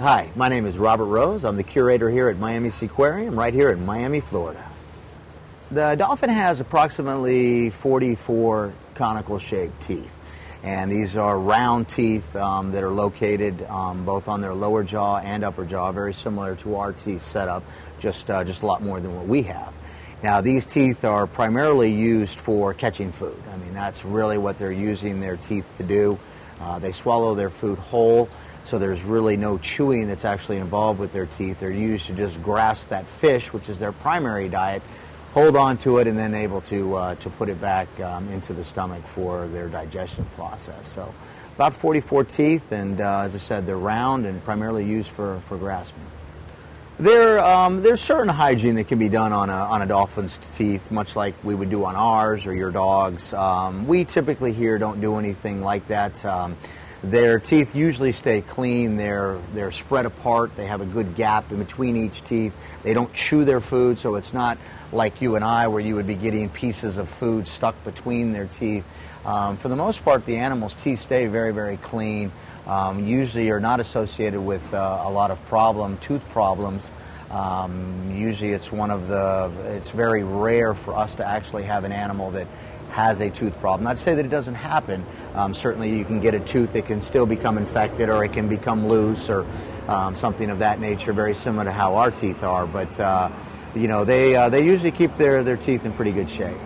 Hi, my name is Robert Rose. I'm the curator here at Miami Seaquarium, right here in Miami, Florida. The dolphin has approximately 44 conical shaped teeth. And these are round teeth um, that are located um, both on their lower jaw and upper jaw, very similar to our teeth setup, just, uh, just a lot more than what we have. Now, these teeth are primarily used for catching food. I mean, that's really what they're using their teeth to do. Uh, they swallow their food whole, so there's really no chewing that's actually involved with their teeth. They're used to just grasp that fish, which is their primary diet, hold on to it, and then able to, uh, to put it back um, into the stomach for their digestion process. So about 44 teeth, and uh, as I said, they're round and primarily used for, for grasping. There, um, there's certain hygiene that can be done on a, on a dolphin's teeth, much like we would do on ours or your dog's. Um, we typically here don't do anything like that. Um, their teeth usually stay clean. They're, they're spread apart. They have a good gap in between each teeth. They don't chew their food, so it's not like you and I where you would be getting pieces of food stuck between their teeth. Um, for the most part, the animal's teeth stay very, very clean um, usually are not associated with uh, a lot of problem, tooth problems. Um, usually it's one of the, it's very rare for us to actually have an animal that has a tooth problem. Not to say that it doesn't happen. Um, certainly you can get a tooth that can still become infected or it can become loose or um, something of that nature, very similar to how our teeth are. But, uh, you know, they, uh, they usually keep their, their teeth in pretty good shape.